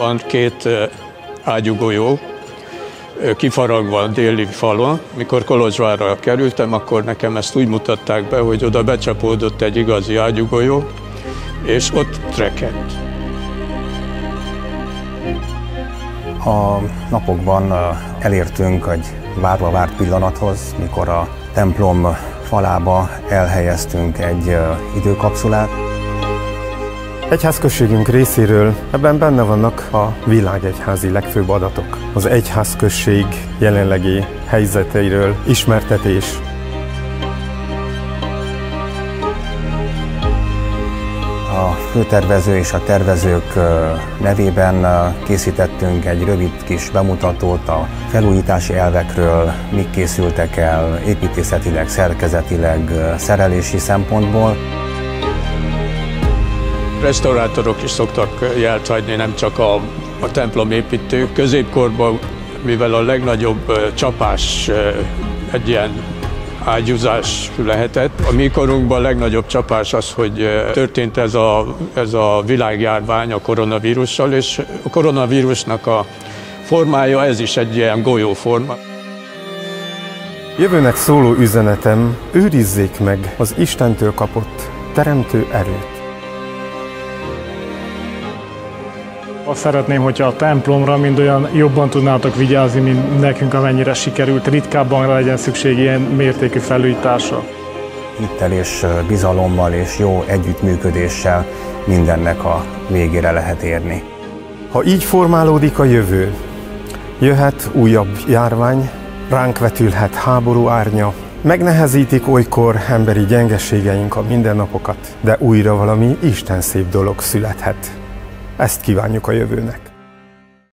Van két ágyugolyó, kifaragva a déli falon. Mikor Kolozsvárra kerültem, akkor nekem ezt úgy mutatták be, hogy oda becsapódott egy igazi ágyugolyó, és ott trekett. A napokban elértünk egy várva várt pillanathoz, mikor a templom falába elhelyeztünk egy időkapszulát. Egyházközségünk részéről ebben benne vannak a világegyházi legfőbb adatok. Az egyházközség jelenlegi helyzeteiről ismertetés, A főtervező és a tervezők nevében készítettünk egy rövid kis bemutatót a felújítási elvekről, mik készültek el építészetileg, szerkezetileg, szerelési szempontból. Restaurátorok is szoktak jelt hagyni, nem csak a, a templomépítők. Középkorban, mivel a legnagyobb csapás egy ilyen ágyúzás lehetett. A mi korunkban a legnagyobb csapás az, hogy történt ez a, ez a világjárvány a koronavírussal, és a koronavírusnak a formája, ez is egy ilyen golyóforma. Jövőnek szóló üzenetem, őrizzék meg az Istentől kapott teremtő erőt. Azt szeretném, hogyha a templomra mind olyan jobban tudnátok vigyázni, mint nekünk, amennyire sikerült, ritkábban legyen szükség ilyen mértékű felújításra. Hittel és bizalommal és jó együttműködéssel mindennek a végére lehet érni. Ha így formálódik a jövő, jöhet újabb járvány, ránk vetülhet háború árnya, megnehezítik olykor emberi gyengeségeink a mindennapokat, de újra valami Isten szép dolog születhet. Ezt kívánjuk a jövőnek.